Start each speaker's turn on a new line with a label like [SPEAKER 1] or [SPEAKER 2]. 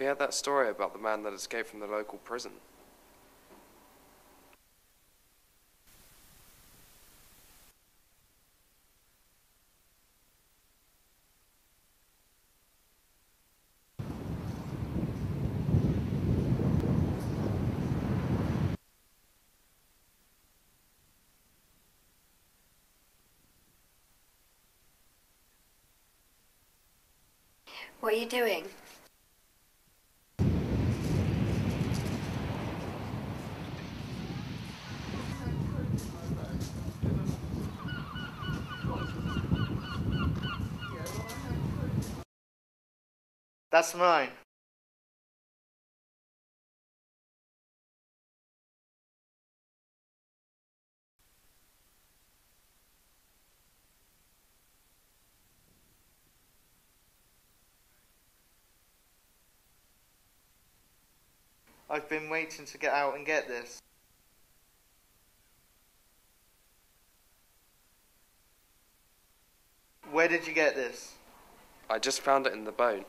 [SPEAKER 1] hear that story about the man that escaped from the local prison?
[SPEAKER 2] What are you doing?
[SPEAKER 3] That's mine. I've been waiting to get out and get this. Where did you get this?
[SPEAKER 1] I just found it in the boat.